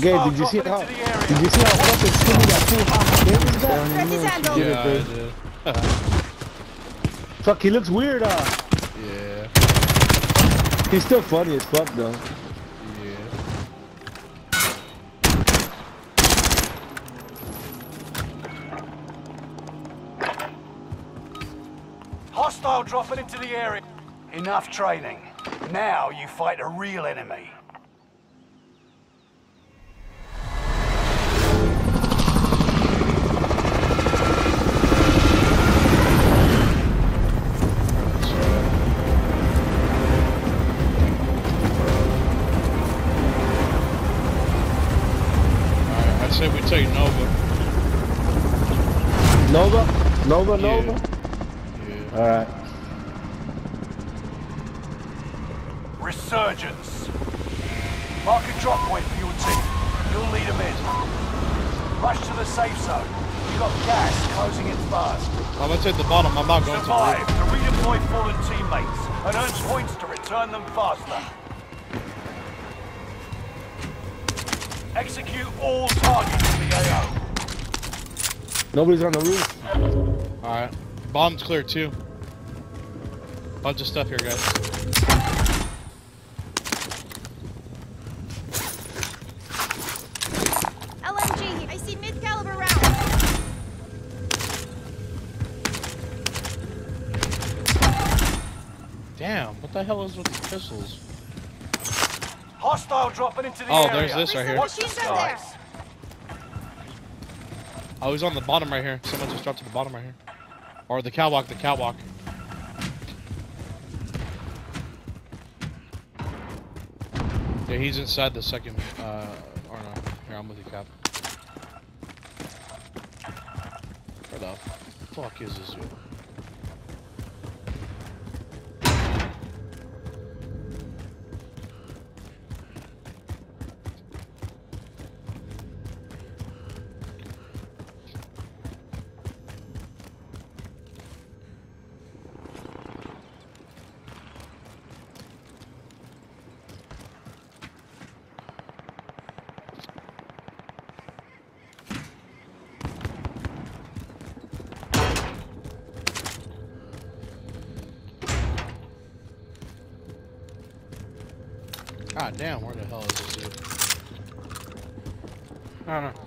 Gabe, did you see how did you see how fucking skinny that fool hot Gabe is got? Press. Yeah, Yeah, I did. Fuck, he looks weird, uh. yeah. He's still funny as fuck though. Yeah. Hostile dropping into the area. Enough training. Now you fight a real enemy. Say Nova. Nova? Nova, Yeah. Nova? Yeah. Alright. Resurgence. Mark a drop point for your team. You'll lead them in. Rush to the safe zone. You've got gas closing in fast. I'm gonna take the bottom. I'm not going to. Survive to redeploy fallen teammates and earns points to return them faster. Execute all targets in the AO. Nobody's on the roof. Alright. Bomb's clear too. Bunch of stuff here, guys. LMG. I see mid-caliber rounds. Damn, what the hell is with these pistols? Hostile dropping into the Oh, area. there's this right here. Watch the there. Oh, he's on the bottom right here. Someone just dropped to the bottom right here. Or the catwalk, the catwalk. Yeah, he's inside the second, uh, or no. Here, I'm with you, Cap. Where the fuck is this dude? God damn, where the hell is this dude? I don't know.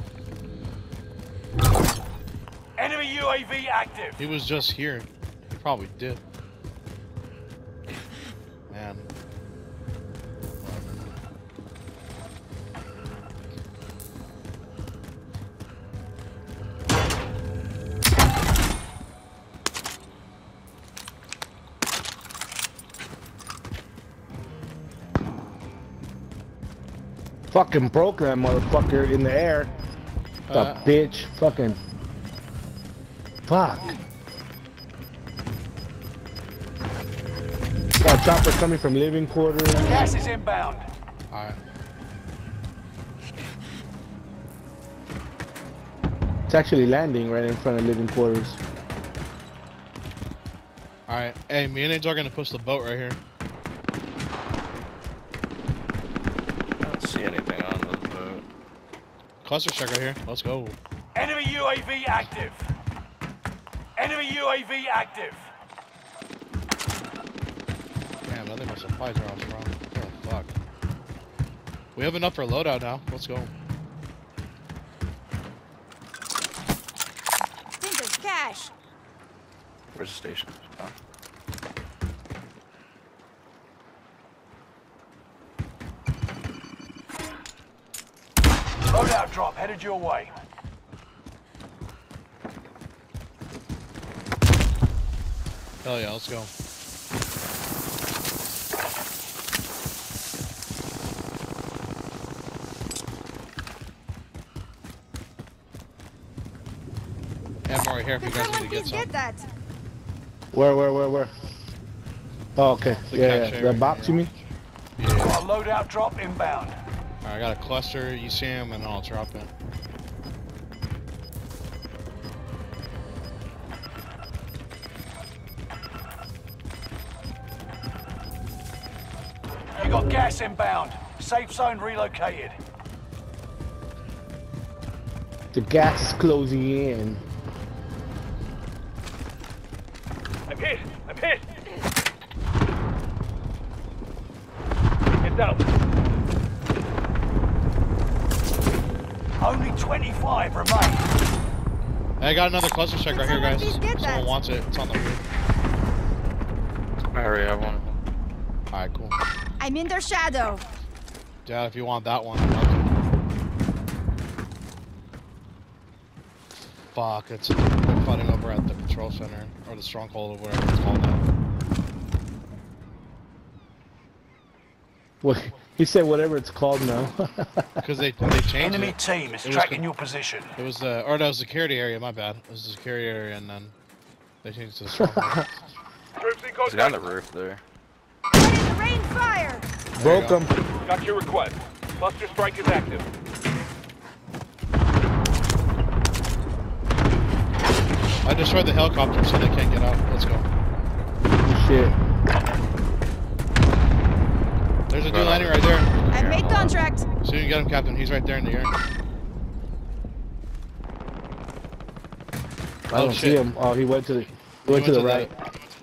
Enemy UAV active. He was just here. He probably did. Man. Fucking broke that motherfucker in the air. The Uh, bitch. Fucking. Fuck. Got a chopper coming from living quarters. Gas is inbound. Alright. It's actually landing right in front of living quarters. Alright. Hey, me and Angel are gonna push the boat right here. I don't see anything on the boat. Cluster check right here. Let's go. Enemy UAV active. Enemy UAV active. Damn, I think my supply drops wrong. What the fuck? We have enough for loadout now. Let's go. Think there's cash. Where's the station? Oh. Loadout drop headed your way. Hell yeah, let's go. Have more here if you guys need to get some. get that? Where, where, where, where? Oh, okay. The yeah, cache yeah. area, The box, you mean? Yeah. Got a loadout drop inbound. Alright, I got a cluster, you see him, and then I'll drop it. Gas inbound. Safe zone relocated. The gas is closing in. I'm hit! I'm hit! Get down! Only 25 remain. I got another cluster strike right here, guys. Someone that. wants it. It's on the roof. I already have one. Alright, cool. I'm in their shadow. Yeah, if you want that one. mark. Fuck, it's they're fighting over at the control center or the stronghold or whatever it's called now. What he said, whatever it's called now. Because they they changed Enemy it. team is It tracking con- your position. It was the or no, it was the security area. My bad. It was the security area, and then they changed it to the stronghold. Troops in He's on the roof there. Ready fire. Broke go. him. Got your request. Cluster strike is active. I destroyed the helicopter, so they can't get out. Let's go. Shit. There's a dude landing right there. I made contract. So you can get him, Captain. He's right there in the air. I don't oh, see him. Oh, he went to the. He went to the right.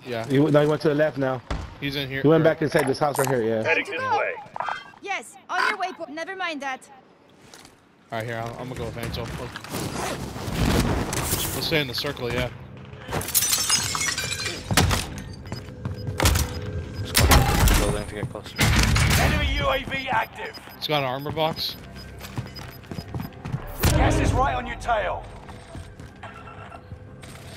yeah, He went, no, he went to the left now. He's in here. He went or- back inside this house right here. Yeah. Heading to this way. Yes, on your way. Po- Never mind that. All right, here. I'm, I'm gonna go with Angel. Let's, let's stay in the circle. Yeah. Building to get closer. Enemy UAV active. It's got an armor box. Gas is right on your tail.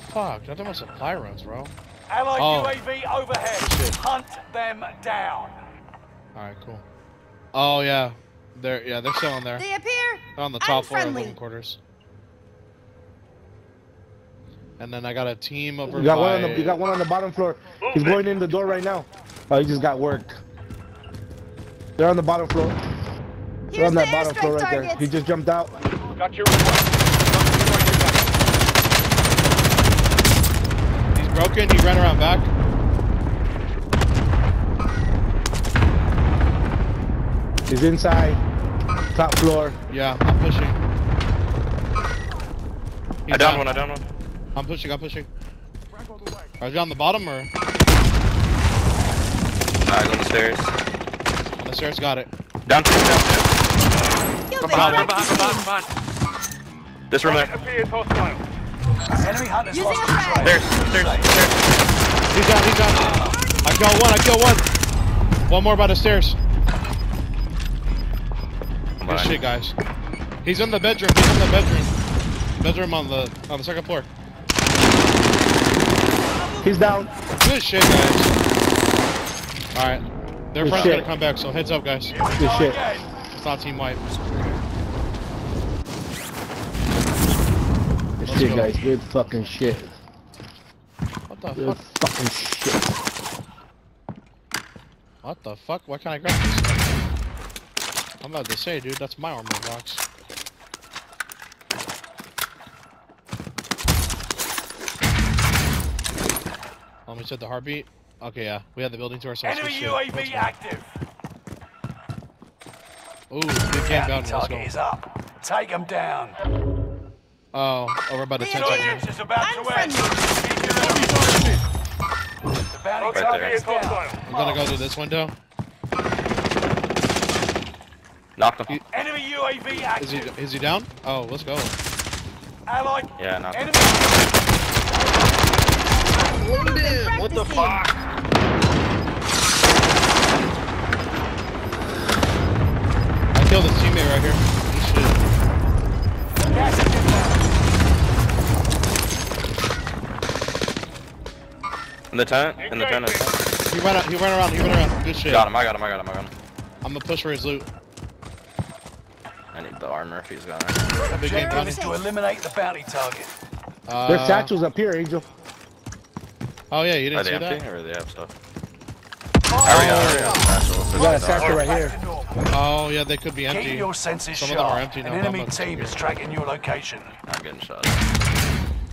Fuck, nothing but supply runs, bro. Allied Oh. UAV overhead. Shit. Hunt them down. All right, cool. Oh yeah, they're yeah they're still in there. They appear. They're on the top floor of unfriendly. living quarters. And then I got a team over You got by. one on the. You got one on the bottom floor. He's going in the door right now. Oh, he just got worked. They're on the bottom floor. They're Here's on the that bottom floor airstrike right there. He just jumped out. Got your request. Cluster strike is active. He's broken. He ran around back. He's inside. Top floor. Yeah, I'm pushing. He's I downed one, I downed one. I'm pushing. I'm pushing. Are you on the bottom or Alright, go on the stairs. on the stairs? Got it. Down two, down two. Behind, behind, behind, behind, behind. This room there. Appears hostile. Enemy hunters Using lost a frag. control. Stairs, stairs, stairs. He's down. He's down. I killed one. I killed one. One more by the stairs. Good behind. shit, guys. He's in the bedroom. He's in the bedroom. Bedroom on the on the second floor. He's down. Good shit, guys. All right. Their Good friend's shit. gonna come back, so heads up, guys. Good shit. It's not team wipe. Good Let's shit, go. guys. Good fucking shit. What the Good fuck? fucking shit. What the fuck? Why can't I grab this? stuff? I'm about to say, dude, that's my armor box. Let me set the heartbeat. Okay, yeah, we have the building to ourselves. Enemy Good UAV go. active. Ooh, big game down. Bounty Let's target is up. Take him down. Oh, oh over by the They tent. appear. section. Surge is about to end. Unfriendly. Keep your enemies The bounty Right target there. is down. I'm gonna go through this window. Knocked him. Enemy UAV Is he is he down? Oh, let's go. Allied. Yeah, knocked him. Enemy. What the fuck? I killed his teammate right here. In the tent, in the tent. in the tent. He ran out. He ran around. He ran around. Good shit. Got him, I got him, I got him, I got him. I'm gonna push for his loot. I need the armor if he's got it. Big game Objective is to eliminate the bounty target. Uh, There's satchels up here, Angel. Oh yeah, you didn't they see empty that? or do they have stuff? I already got, I already got satchels. We got a satchel right here. Oh yeah, they could be Keep empty. your senses Some of them are empty An now, but enemy I'm not team is tracking your location. I'm getting shot.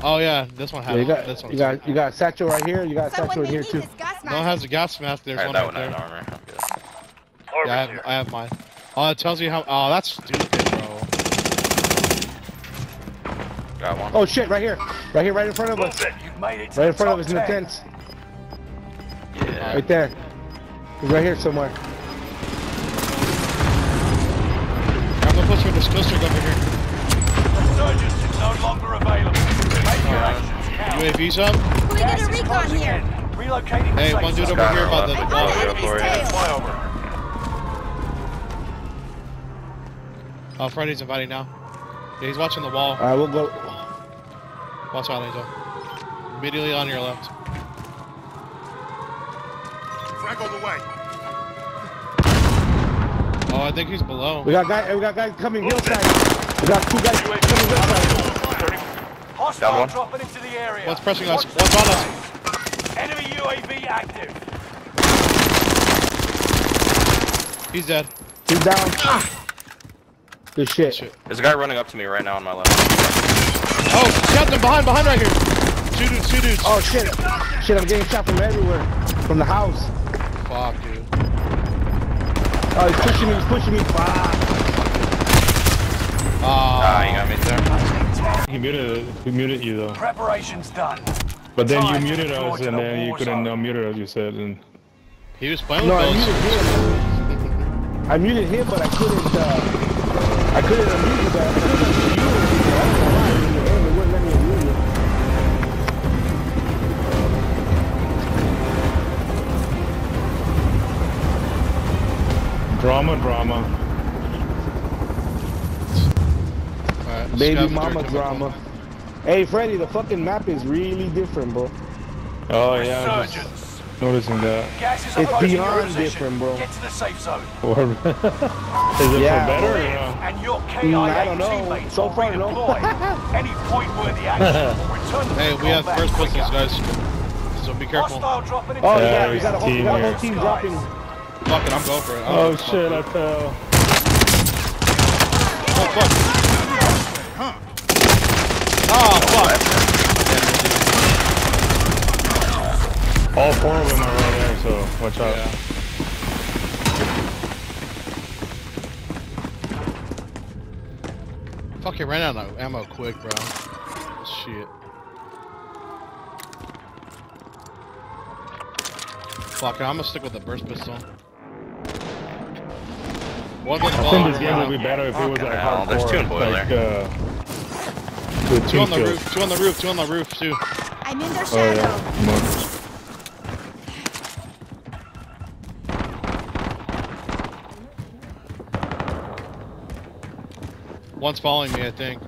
Oh yeah, this one has. Yeah, you got this one. you got you got a satchel right here. You got a Someone satchel may in here too. No one has a gas mask. There's Alright, one that right one there. armor. I'm good. Yeah, I have, here. I have mine. Oh, it tells you how. Oh, that's stupid, bro. Got one. Oh shit, right here. Right here, right in front of us. It. You've made it Right in front of us in the 10. tents. Yeah. Right there. He's right here somewhere. I'm gonna push with this skill streak over here. Resurgence is no longer available. UAV's up. Can we Gas get a is recon here? Relocating Hey, one dude over here by the Skylar wall. left. Oh, Go for it. tail. Fly over. Oh, Freddy's inviting now. Yeah, he's watching the wall. Alright, we'll go. Watch out, Angel. Immediately on your left. Frag on the way. Oh, I think he's below. We got guys. We got guys coming hillside. We got two guys coming hillside. Hostile Got one. dropping into the area. One's pressing us. Watch One's on us. Enemy UAV active. He's dead. He's down. Ah. Good shit. Shit. There's a guy running up to me right now on my left. Oh, Captain, behind, behind right here. Two dudes, two dudes. Oh shit. Shit, I'm getting shot from everywhere. From the house. Fuck, dude. Oh, he's pushing me. He's pushing me. Fuck. Ah, you Ah, got me there. He muted, he muted you though. Preparations done. But then you Time to muted us and then you couldn't zone. unmute us, you said. And he was playing No, with I muted him. I muted him, but I couldn't. Uh, I couldn't unmute you guys. I couldn't unmute you. I don't know why. Him. It wouldn't let me unmute you. drama, drama. Baby mama drama. Hey, Freddy, the fucking map is really different, bro. Oh yeah, I'm just noticing that. Gas is It's approaching beyond different, bro. Get to the safe zone. Or is it Yeah. for better or Live, no? and your Mm, I don't know. So will far, no. redeploy. Any point-worthy action will return them Hey, we have first quicker. guys. So be careful. Hostile dropping into Oh yeah, Yeah, we we got a whole, team got a whole team dropping. Fuck it, I'm going for it. I Oh give a fuck, shit, I fell. Oh, fuck. Oh, fuck. All four of them are right there, so watch out. Yeah. Fucking ran out of ammo quick, bro. Shit. Fuck it, I'm gonna stick with the burst pistol. One with the I think this game would be better if it was like hell, hardcore. there's two in boiler. Like, uh, with Two on the kills. roof, two on the roof, two on the roof, too. I'm in their Oh yeah. One's following me, I think.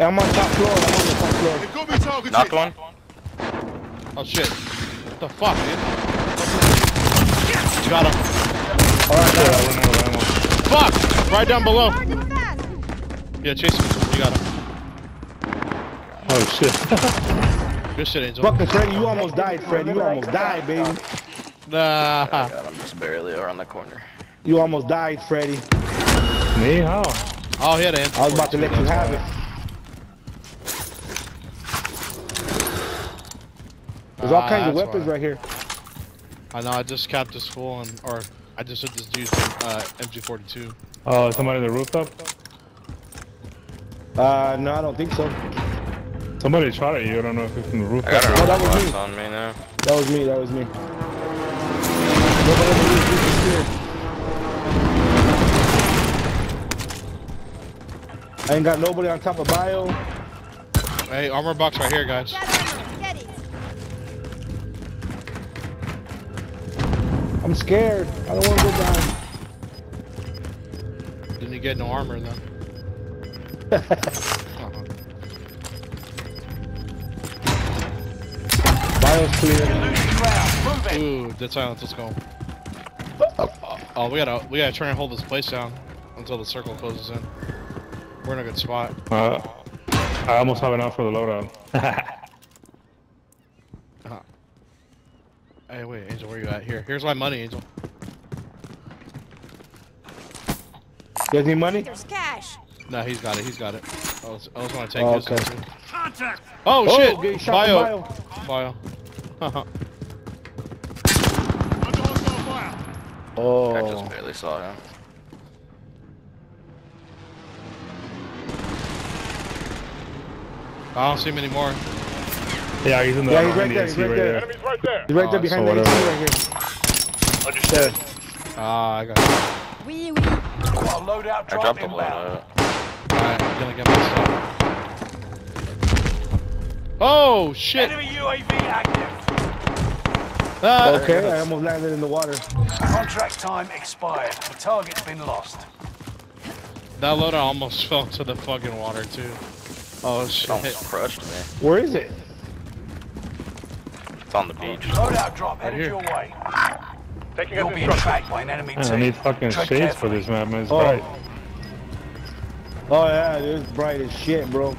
I'm on top floor. I'm on the top floor. Knocked one. Oh shit. What the fuck, dude? Got him. Alright, Yeah, I ran out of ammo. Fuck! Right down below. Hard. Yeah, chase him. You got him. Oh shit. Good shit, Angel. fucking Freddy, you almost died, Freddy. You almost died, baby. Nah. God, I'm just barely around the corner. You almost died, Freddy. Me? How? Oh, he had an I was about to let you have it. There's all Ah, kinds of weapons why. right here. I know, I just capped this full and, or I just hit this dude from uh, MG42. Oh, somebody on the rooftop? Uh, no, I don't think so. Somebody shot at you. I don't know if it's from the I rooftop. got Oh, that was box me. on me now. That was me. That was me. I ain't got nobody on top of bio. Hey, armor box right here, guys. Shadow, get it. I'm scared. I don't want to go down. Didn't you get no armor then? Bio's clear. Ooh, dead silence. Let's go. Oh, we gotta we gotta try and hold this place down until the circle closes in. We're in a good spot. Uh, I almost have enough for the loadout. Hey, wait, Angel, where you at? Here, here's my money, Angel. You guys need money? There's cash. No, he's got it. He's got it. I was, I was gonna take Oh, his. okay. too. Oh, Oh, shit! getting shot Bio. from Bio. I Oh. just barely saw him. I don't see him anymore. Yeah, he's in the Yeah, he's right the there, he's right there. Enemies right there. He's right there Oh, behind so the AC right here. Understood. Ah, I got it. Oui, oui. Got a loadout I drop dropped the inbound. loadout. Alright, I'm gonna get my stuff. Oh, shit! Enemy UAV active. Ah, Okay, I almost landed in the water. Contract time expired. The target's been lost. That loader almost fell to the fucking water, too. Oh, oh, shit. Almost crushed me. Where is it? It's on the beach. Loadout drop headed here. your way. Taking You'll be instructions. tracked by an enemy Man, team. I need fucking Tread shades for this map, man. It's Oh. bright. Oh yeah, it's bright as shit, bro.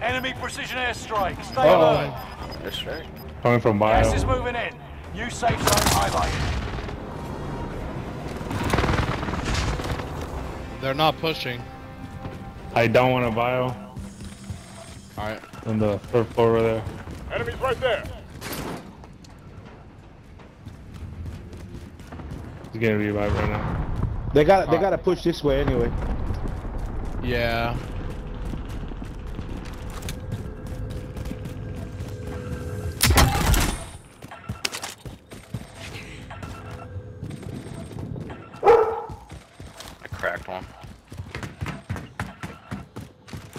Enemy precision airstrike. Stay Uh-oh. alert. That's right. Coming from bio. Gas is moving in. New safe zone highlighted. They're not pushing. I don't want a bio Alright. on the third floor over there. Enemies right there. He's gonna revive right now. They got they got to push this way anyway. Yeah. I cracked one.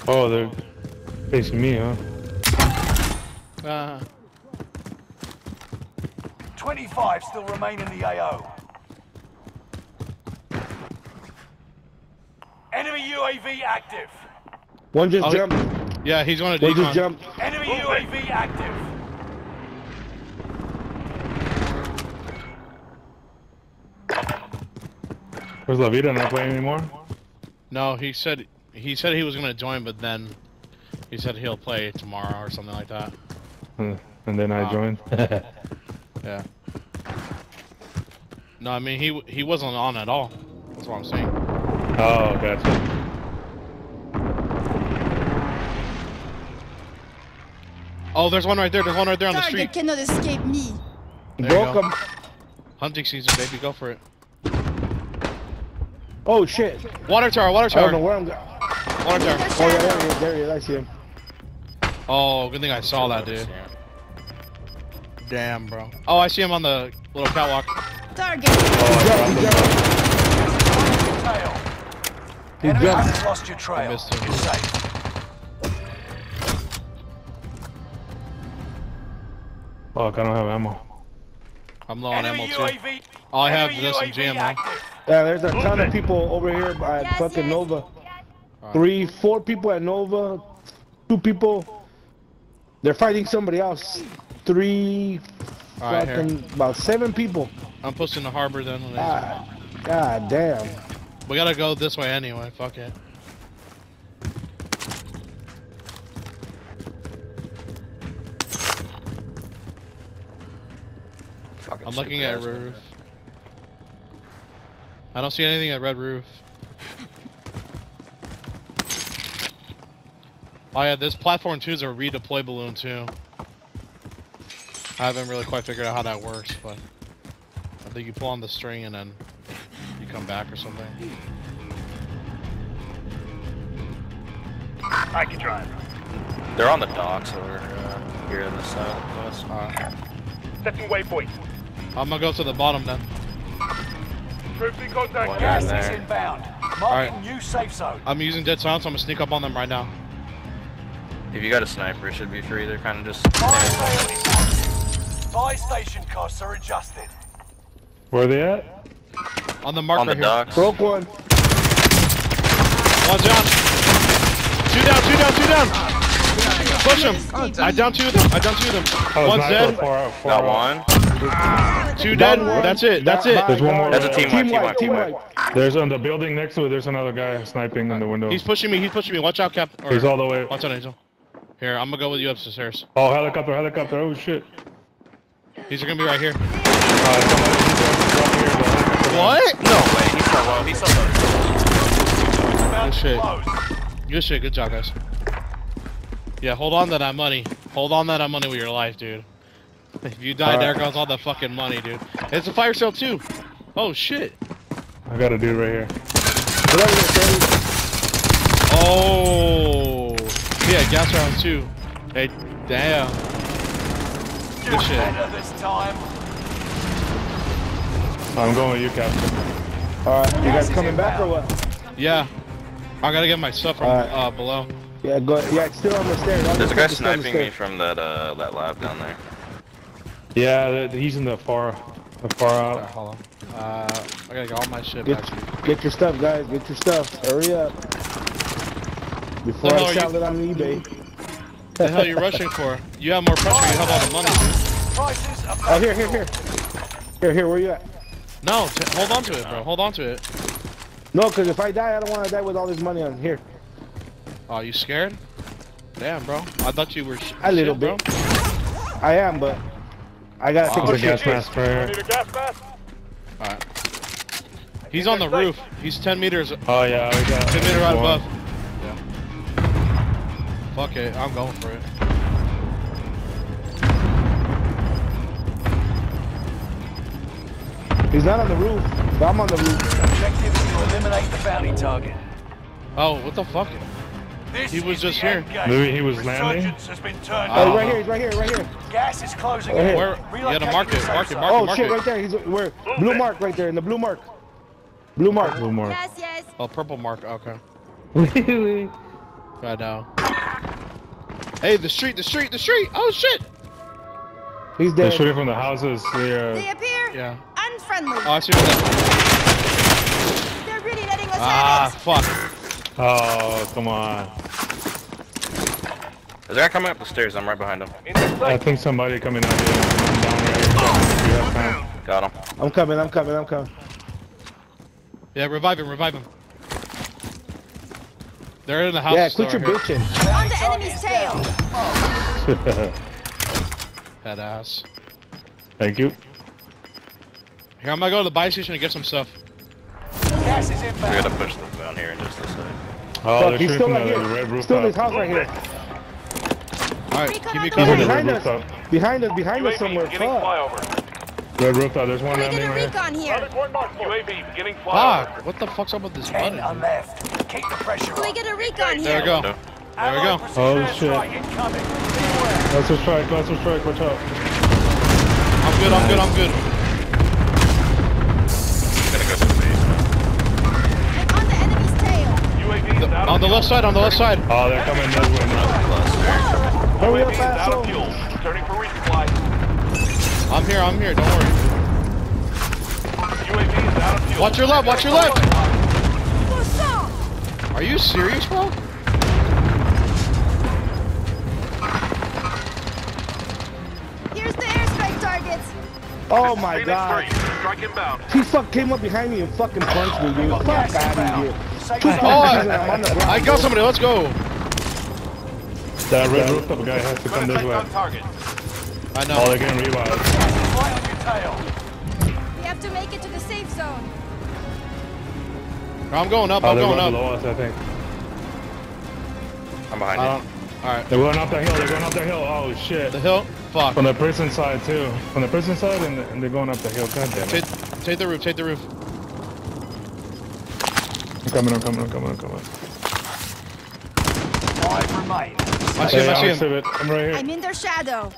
Oh, they're facing me, huh? Uh, 25 still remain in the AO. Enemy UAV active. One just Oh, jumped. yeah, he's going to One just jumped. Enemy UAV active. Where's La Vida not playing anymore? No, he said he said he was going to join, but then he said he'll play tomorrow or something like that. Uh, And then I Ah. joined. Yeah. No, I mean he he wasn't on at all. That's what I'm saying. oh, gotcha. Oh, there's one right there. There's one right there on the Target street. cannot escape me. There you Broke go. him. Hunting season, baby. Go for it. Oh shit! Water tower. Water tower. I don't know where I'm going. Water tower. Oh yeah, there he is. There he is. I see him. Oh, good thing I saw that, dude. Damn, bro. Oh, I see him on the little catwalk. Target. He jumped. Tail. He Enemy jumped. lost your trail. missed him. You're safe. Fuck, I don't have ammo. I'm low on ammo too. All I have enemy is some UAV jam, though. Yeah, there's a ton of people over here at Yes, fucking yes. Nova. Three, four people at Nova. Two people. They're fighting somebody else. Three, All right, here. fucking about seven people. I'm pushing the harbor then. God, ah, God damn. We gotta go this way anyway. Fuck it. Fucking I'm looking at ass roof. I don't see anything at red roof. Oh yeah, this platform two is a redeploy balloon too. I haven't really quite figured out how that works, but I think you pull on the string and then you come back or something. I can drive. They're on the docks over uh, here in the southwest. Alright. Setting waypoint. I'm gonna go to the bottom then. Troops in contact. One Gas is inbound. Marking Alright. new safe zone. I'm using dead silence, so I'm gonna sneak up on them right now. If you got a sniper, it should be free. They're kind of just. Buy station. Costs are adjusted. Where are they at? On the marker on the here. docks. Broke one. One down. Two down, two down, two down. Push him. I down two of them. I down two of them. Oh, One's dead. Far out, far Got out. one. Two dead. That's it. That's it. There's one more. That's a team wipe, Team team wipe. wipe, Team team wipe. There's on the building next to it. There's another guy sniping in the window. He's pushing me. He's pushing me. Watch out, Cap. Or, He's all the way. Watch out, Angel. Here, I'm gonna go with you upstairs. Oh, helicopter, helicopter. Oh shit. These are gonna be right here. Uh, somebody, he's up here. What? No way. He's so low. He's so low. About Good to shit. close. Good shit. Good job, guys. Yeah, hold on to that money. Hold on to that money with your life, dude. If you die, All there right. goes all the fucking money, dude. It's a fire sale too. Oh shit. I got a dude right here. Get over here, Freddy. Oh. Yeah, gas round two. Hey, damn. Good shit. this time. I'm going with you, Captain. All right, you guys coming back or inbound. what? Yeah. I gotta get my stuff from Alright. uh, below. Yeah, go. ahead. Yeah, it's still on the stairs. All There's a guy stuff is still on the sniping me from that uh that lab down there. Yeah, th- he's in the far, the far Alright, out. hold on. Uh, I gotta get all my shit Get, back. get your stuff, guys. Get your stuff. Hurry up. Before The hell I are sell you- it on eBay. The hell you rushing for? You have more pressure, you have all the money, dude. Oh, here, here, here. Here, here, where you at? No, hold on to it, bro. Hold on to it. No, because if I die, I don't want to die with all this money on here. Oh, you scared? Damn, bro. I thought you were. Sh- A little shit, bit. bro. I am, but I gotta Wow. fix the a gas mask right here. Need a gas mask? Alright. He's on the roof. He's 10 meters, Oh yeah, we got. 10 meter right above. Yeah. Fuck it, I'm going for it. He's not on the roof, but I'm on the roof. Objective is to eliminate the bounty target. Oh, what the fuck? This He was just here. end. Maybe he was landing? Resurgence has been turned Oh. Right here, he's right here, right here. Gas is closing Right in. here. Where? You mark the it, safe mark it, Oh it, shit, right there. He's where? Blue mark right there, in the blue mark. Blue mark. Blue mark. Yes, yes. Oh, purple mark, okay. I know. Hey, the street, the street, the street! Oh shit! He's dead. They're shooting from the houses. They, uh, They appear Yeah. unfriendly. Oh, I see what that. They're really letting us Ah, have fuck. oh, come on. Is a guy coming up the stairs. I'm right behind him. I think somebody coming out here. I'm down here. You have time. Got him. I'm coming, I'm coming, I'm coming. Yeah, revive him, revive him. They're in the house. Yeah, quit your store bitching. On the enemy's tail. here. Ass. Thank you. Here, I'm gonna go to the buy station and get some stuff. Gas is We gotta push them down here in just a second. Oh, Fuck, he's still right here. red rooftop. Still in his house right here. Alright, give me on He's cover. behind us. rooftop. Behind us, behind us somewhere. beginning Fuck. flyover. Red rooftop. There's one Can we get a right recon here? Solid. UAV beginning flyover. Fuck, what the fuck's up with this Ten button? are left. Keep the pressure Can we get a recon here? There we go. Window. There we go. Oh, shit. incoming. Beware. Strike. Let's strike. Watch out. I'm good, I'm good, I'm good. Gonna go to the on the enemy's tail. UAV is out On of the left side, on the left side. Oh, they're coming this way now. Hurry up, out asshole. of fuel. Turning for resupply. I'm here, I'm here, don't worry. UAV is out of fuel. Watch your left, watch your left! Are you serious, bro? Oh my Phoenix god. 3, strike inbound. He fuck came up behind me and fucking punched me, dude. Fuck Gas out of here. Safe Two zone. Oh, punches and I'm on the I, ground. I got somebody, let's go. That red rooftop guy has to come this way. on target. I Oh, know. they're getting revived. Right on your tail. We have to make it to the safe zone. I'm going up, Oh, I'm going going up. below us, I think. I'm behind I you. Alright. They're going up the hill. They're going up the hill. Oh shit. The hill? Fuck. From the prison side too. From the prison side, and, and they're going up the hill. God damn Take, it. take the roof, take the roof. I'm coming. I'm coming. I'm coming. I'm coming. Five remain. I see him, I Hey, see I'm him. I'm right here. I'm in their shadow.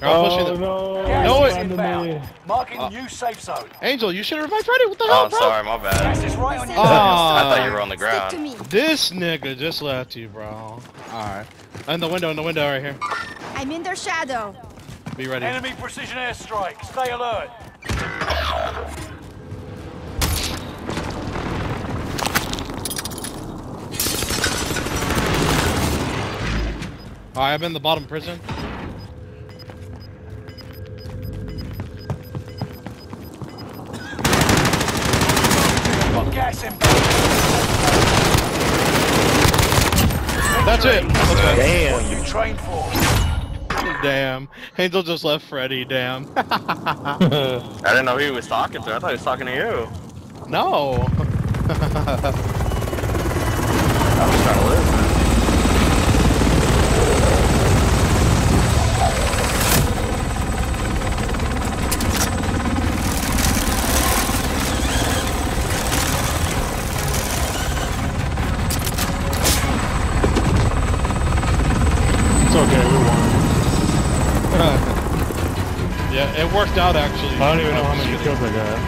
I'm pushing oh the- no! Gas No, is it- inbound. Marking Uh, new safe zone. Angel, you should have revived Freddy. What the hell, Oh, bro? sorry, my bad. Gas is right on your Oh. I thought you were on the ground. This nigga just left you, bro. Alright. In the window, in the window right here. I'm in their shadow. Be ready. Enemy precision airstrike. Stay alert. Alright, I'm in the bottom prison. Got gas. That's it. Okay. What you trained for. Damn. Angel just left Freddy, damn. I didn't know who he was talking to. I thought he was talking to you. no. I was trying to live. Lucked out actually. I don't even know how many shooting. kills I got.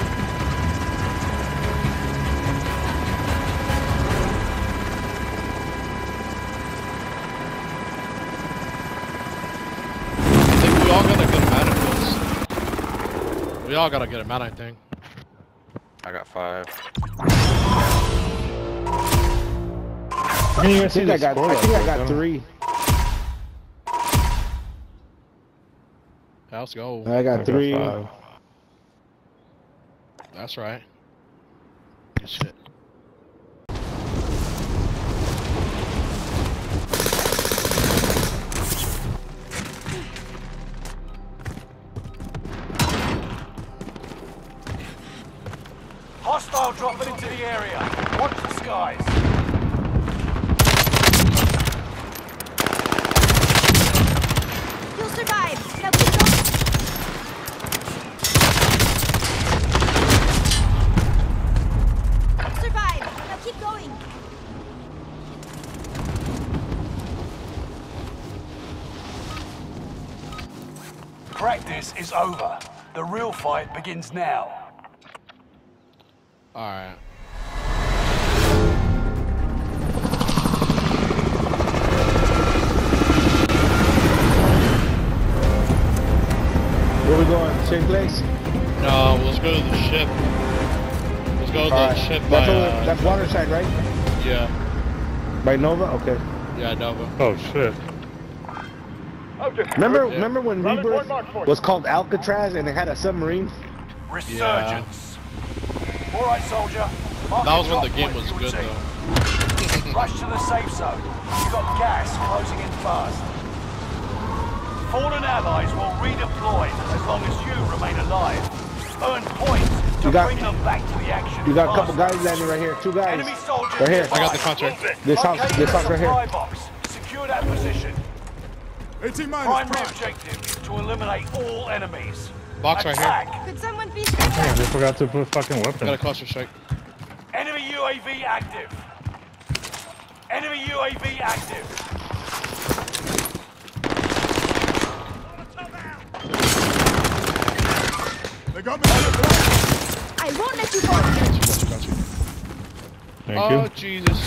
I think we all gotta get him out. We all gotta get him out, I think. I got five. Can you I guys think I got. I think I got three. Let's go. I got three. five. That's right. Good shit. Hostile dropping into the area. Watch the skies. You'll survive. Now keep going. Survive. Now keep going. Practice is over. The real fight begins now. Alright. Where we going? Same place? No, let's go to the ship. Let's go to the Alright. ship by, That's, over, uh, that's Waterside, right? yeah. By Nova? Okay. Yeah, Nova. Oh shit. Remember Yeah. remember when Rebirth was called Alcatraz and it had a submarine? Resurgence. All right, soldier. Mark That was when the game was good your though. Rush to the safe zone. You've got gas closing in fast. Fallen allies will redeploy as long as you remain alive. Earn points to You got- bring them back to the action. You got a couple guys landing right here. Two guys. Enemy soldiers Right here. I got the contract. This house, Locate this house right here. box. Secure 18 minus. Primary objective is to eliminate all enemies. Box right here. Could someone please Damn, they forgot to put fucking weapon. Got a cluster strike. Enemy UAV active. Enemy UAV active. They got me. I won't let you go. Got you, got you. Thank oh, you. Jesus.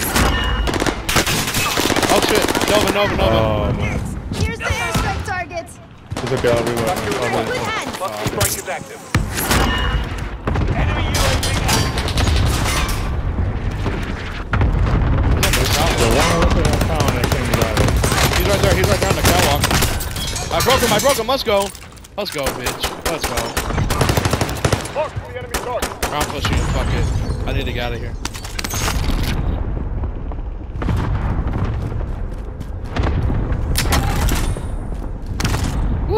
Oh, shit. Nova, Nova, Nova. Oh It's okay, I'll be You're in with good hands. Cluster strike is active. Enemy UAV active. The one weapon I found that came back. He's right there. He's right there on the catwalk. I broke him. I broke him. Let's go. Let's go, bitch. Let's go. I'm pushing him. Fuck it. I need to get out of here.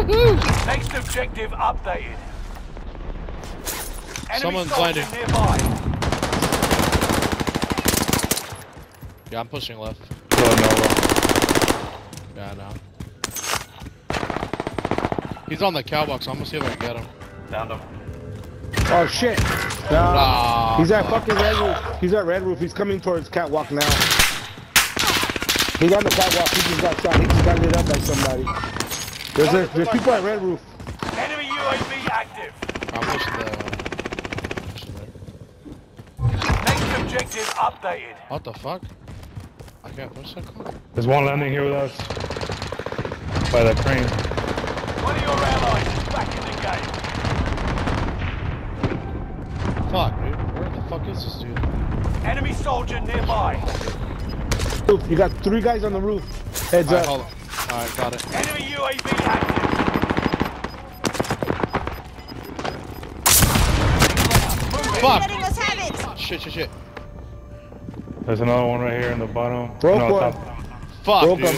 Next objective updated. Enemy Someone's soldier landing. nearby. Yeah, I'm pushing left. Oh no. Yeah, I know. He's on the catwalk, so I'm gonna see if I can get him. Found him. Oh shit. Nah. Ah, He's at fuck. fucking Red Roof. He's at Red Roof. He's coming towards catwalk now. He's on the catwalk. He just got shot. He just got lit up by somebody. There's a, there's people at Red Roof. Enemy UAV active. I'm pushing the. pushing. Next objective updated. What the fuck? I can't push that car. There's one landing here with us. By that crane. One of your allies is back in the game. Fuck, dude. Where the fuck is this dude? Enemy soldier nearby. You got three guys on the roof. Heads Alright, up. Hold on. Alright, got it. Enemy UAV active. Fuck! Us have it. Oh, shit, shit, shit. There's another one right here in the bottom. Broke no, one. top. Fuck, Broke dude. him.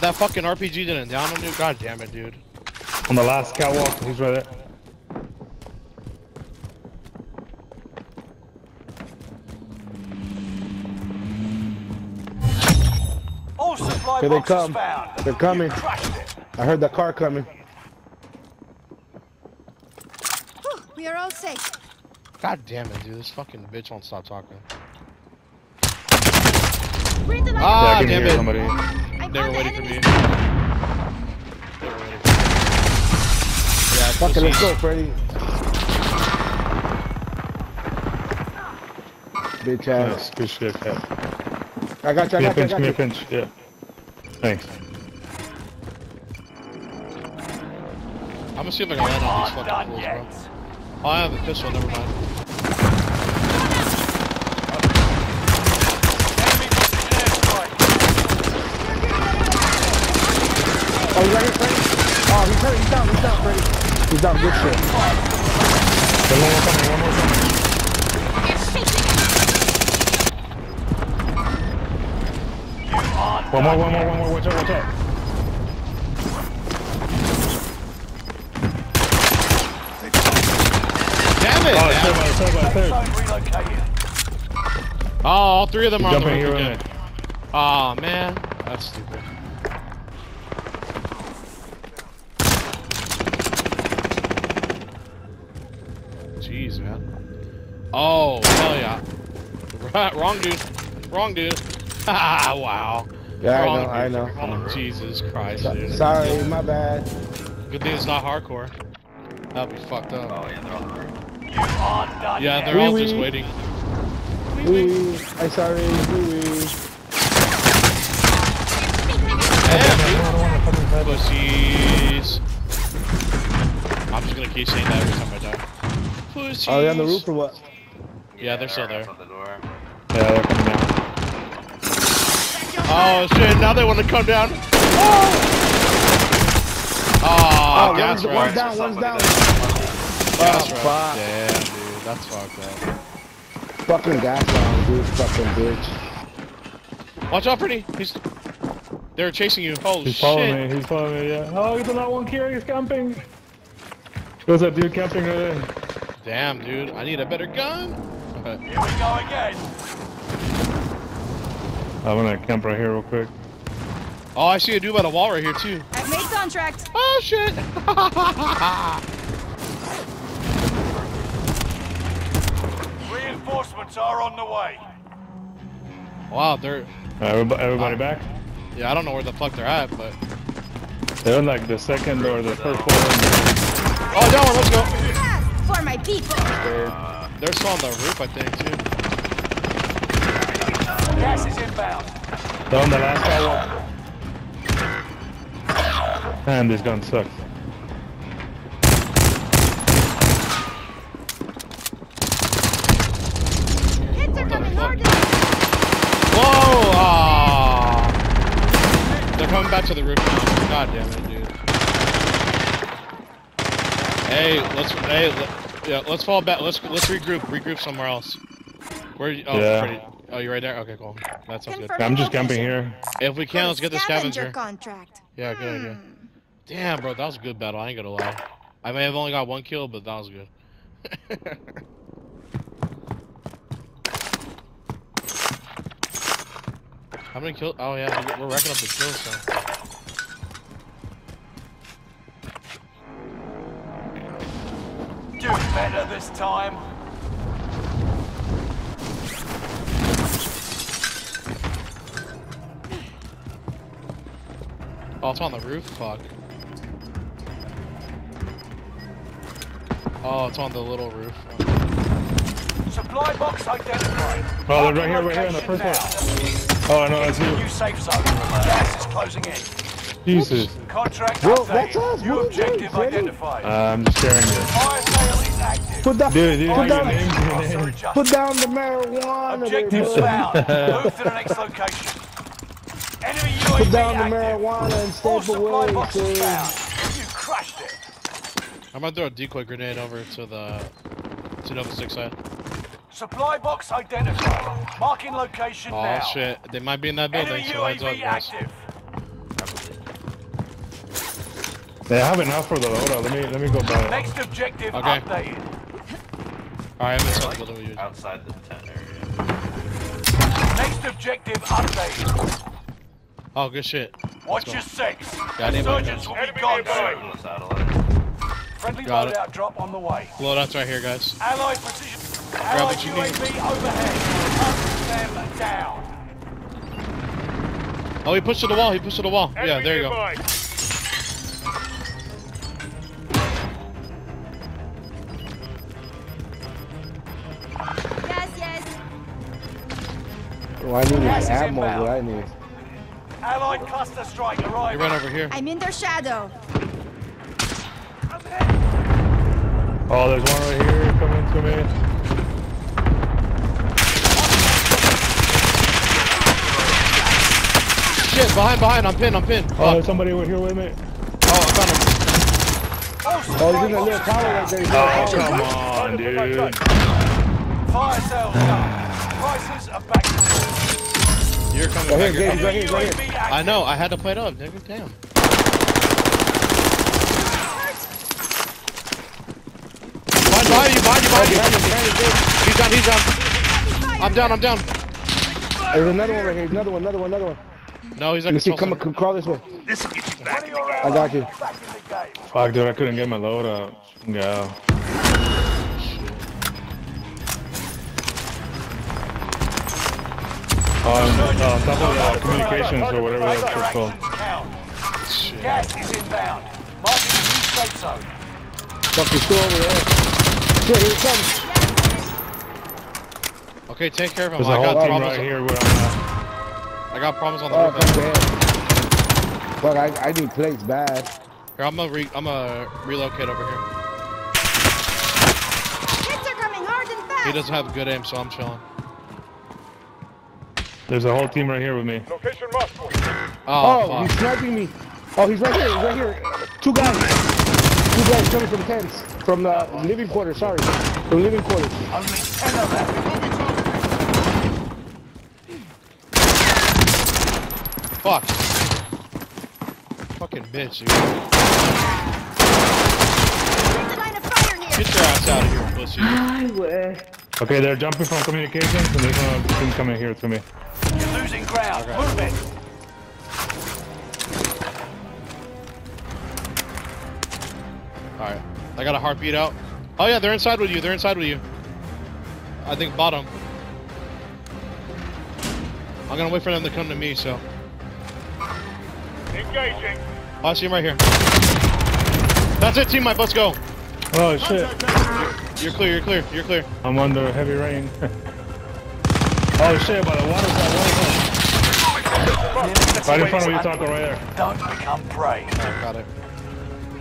That fucking RPG didn't down him, dude. God damn it, dude. On the last catwalk, he's right there. Here they come. found. They're coming. You crushed it. I heard the car coming. Whew, we are all safe. God damn it, dude. This fucking bitch won't stop talking. We're in the line. Yeah, Ah, can damn hear it. somebody. I They were found the waiting for me. They were waiting for me. Yeah, Fuck it, let's go, Freddy. Bitch Nice. ass. Good shit, Cap. I got you, I Give me a got you, I give got me a you. pinch. Yeah. Thanks. I'm gonna see if I can land on these fucking done fools, bro. Oh, I have a pistol, never mind. Oh, you right here, Freddy? Oh, he's hurt, he's down, he's down, Freddy. He's down, good shit. There's one more coming, one more coming. One more, one more, one more. Watch out, watch out. Damn it! Oh, by third third. Oh, all three of them are on the Jumping roof here, again. in Oh man, that's stupid. Jeez, man. Oh, hell yeah. Wrong dude. Wrong dude. Ah, wow. Yeah, I know, I know. Oh, Jesus Christ, dude. Sorry, my bad. Good thing it's not hardcore. That'd be fucked up. Oh yeah, they're all hurt. You aren't done Yeah, they're all Wee just waiting. Wee wee. I sorry, wee wee. Damn, dude. Pussies. I'm just gonna keep saying that every time I die. Oh, Pussies. Are they on the roof or what? Yeah, they're still there. the. Yeah, they're coming down. Oh shit, now they want to come down. Oh, Oh, oh gas one's, one's down, one's down. Gas Oh, right. fuck. Damn, dude, that's fucked up. Fucking gas round, dude. Fucking bitch. Watch out, pretty. He's. They're chasing you. Holy He's shit. following me, he's following me, yeah. Oh, he's not one here, he's camping. There's that dude camping right there. Damn, dude, I need a better gun. Here we go again. I'm gonna camp right here real quick. Oh, I see a dude by the wall right here too. I've made contract. Oh shit. Reinforcements are on the way. wow, they're. Uh, everybody, everybody Uh, back? Yeah, I don't know where the fuck they're at, but. They're in like the second or the first floor. Oh, that one, let's go. For my people. They're still on the roof, I think, too. Gas is inbound. They're on the last sidewalk. Man, this gun sucks. Hits are coming hard. Whoa! Aw. They're coming back to the roof now. God damn it, dude. Hey, let's hey, let, yeah, let's fall back. Let's let's regroup. Regroup somewhere else. Where? Oh, Yeah. pretty. Oh, you're right there. Okay, cool. That sounds good. I'm just camping here. If we can, let's get the scavenger. contract. Yeah, good idea. Damn, bro, that was a good battle. I ain't gonna lie. I may have only got one kill, but that was good. How many kills? Oh yeah, we're- we're racking up the kills. So. Do better this time. Oh, it's on the roof. Fuck. Oh, it's on the little roof. Supply box identified. Oh, they're right here, right here on the first now. Oh, I know, that's New you. safe zone. Gas is closing in. Jesus. Contract Bro, updated. that's us. New What are you doing, objective Freddy? identified. Uh, I'm just sharing this. Fire sale is active. Put down, Dude, dude, put down, name's your Costs are name. adjusted. put down the marijuana. Objective found. Move to the next location. Enemy UAV Put down the marijuana and All step away, dude. You crushed it. I'm gonna throw a decoy grenade over to the to Nova Six side. Supply box identified. Marking location Oh now. shit, they might be in that building. Enemy So heads UAV guys. active. They have enough for the loadout. Let me let me go back. Next objective Okay. updated. All right, I'm inside the building. Outside the tent area. Next objective updated. Oh, good shit. Watch your six. Got will be gone soon. Friendly Got loadout it. drop on the way. Loadout's right here, guys. Allied precision. Grab Allied UAV overhead. Them down. Oh, he pushed to the wall. He pushed to the wall. Enemy yeah, there you nearby. go. Yes, yes. Oh, I need ammo. What I need. Allied cluster strike You arriving. run over here. I'm in their shadow. Oh, there's one right here coming to me. Shit, behind, behind. I'm pinned, I'm pinned. Oh, Fuck. there's somebody over here with me. Oh, I found him. Oh, oh he's in that little tower right there. That Oh, tower. come on, dude. Fire sales done. Prices are back to You're coming Right back here, here. Gabe, right here, right here. I know, I had to play it up, nigga. Damn. Behind, behind you, behind you, behind you. Behind him, behind him, He's down, he's down. I'm down, I'm down. There's another one right here. Another one, another one, another one. No, he's like me a see. Come, come, crawl this way. One of your I got you. back in the game. Fuck, dude, I couldn't get my load up. Yeah. On uh, top of the communications or whatever Take that your called. Shit. Gas is inbound. Marking the new safe zone. Fuck, he's still over there. Shit, here it comes. Okay, take care of him. There's I a got whole team problems. right here where I'm at. I got problems on the Oh, roof. come. Fuck, I, I need plates bad. Here, I'm gonna re I'm gonna relocate over here. Hits are coming hard and fast. He doesn't have good aim, so I'm chilling. There's a whole team right here with me. Location marked Oh, Oh, fuck. he's sniping me. Oh, he's right here. He's right here. Two guys. Two guys coming from tents. From the living quarters, sorry. From living quarters. Only 10 of them. Fuck. Fucking bitch, dude. There's a line of fire here. Get your ass out of here, pussy. Okay, they're jumping from communications and there's another team coming here to me. You're losing ground. Move it. Alright. I got a heartbeat out. Oh yeah, they're inside with you. They're inside with you. I think bottom. I'm gonna wait for them to come to me, so. Engaging. Oh, I see him right here. That's it, team Mike. Let's go. Oh shit, You're clear, you're clear, you're clear. I'm under heavy rain. oh shit, by the waterfall, waterfall. Right in front of you, Taco, right there. Don't become prey. Alright, got it.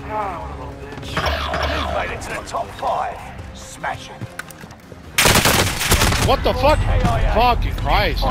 Ah, you made it to the top five. Smash it. What the fuck? Fucking Christ.